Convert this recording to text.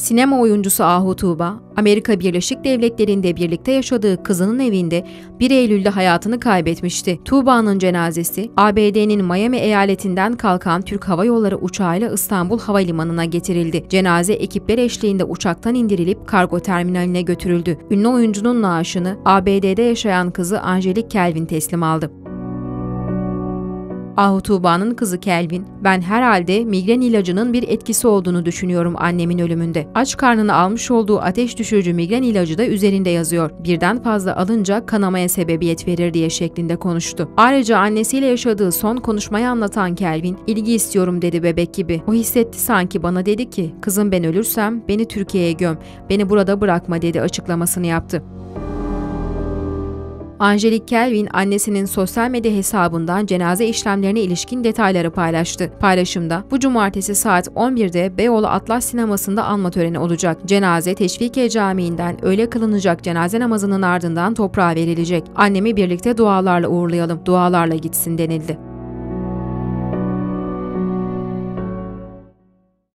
Sinema oyuncusu Ahu Tuğba, Amerika Birleşik Devletleri'nde birlikte yaşadığı kızının evinde 1 Eylül'de hayatını kaybetmişti. Tuğba'nın cenazesi, ABD'nin Miami eyaletinden kalkan Türk Hava Yolları uçağıyla İstanbul Havalimanı'na getirildi. Cenaze ekipler eşliğinde uçaktan indirilip kargo terminaline götürüldü. Ünlü oyuncunun naaşını ABD'de yaşayan kızı Angelique Kelvin teslim aldı. Ahu Tuğba'nın kızı Kelvin, ben herhalde migren ilacının bir etkisi olduğunu düşünüyorum annemin ölümünde. Aç karnına almış olduğu ateş düşürücü migren ilacı da üzerinde yazıyor. Birden fazla alınca kanamaya sebebiyet verir diye şeklinde konuştu. Ayrıca annesiyle yaşadığı son konuşmayı anlatan Kelvin, ilgi istiyorum dedi bebek gibi. O hissetti sanki bana dedi ki, kızım ben ölürsem beni Türkiye'ye göm, beni burada bırakma dedi açıklamasını yaptı. Angelique Kelvin annesinin sosyal medya hesabından cenaze işlemlerine ilişkin detayları paylaştı. Paylaşımda bu cumartesi saat 11'de Beyoğlu Atlas Sineması'nda anma töreni olacak. Cenaze Teşvikiye Camii'nden öğle kılınacak cenaze namazının ardından toprağa verilecek. Annemi birlikte dualarla uğurlayalım, dualarla gitsin denildi.